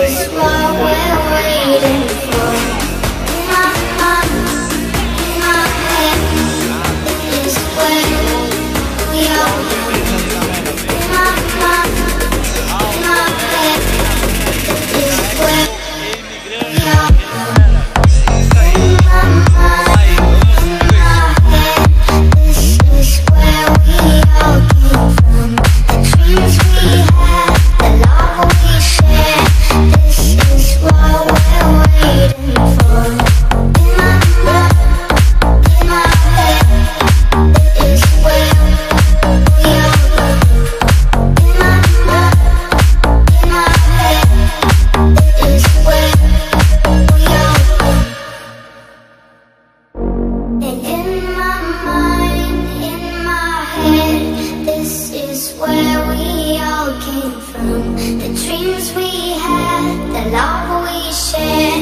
is why we're waiting. love we share.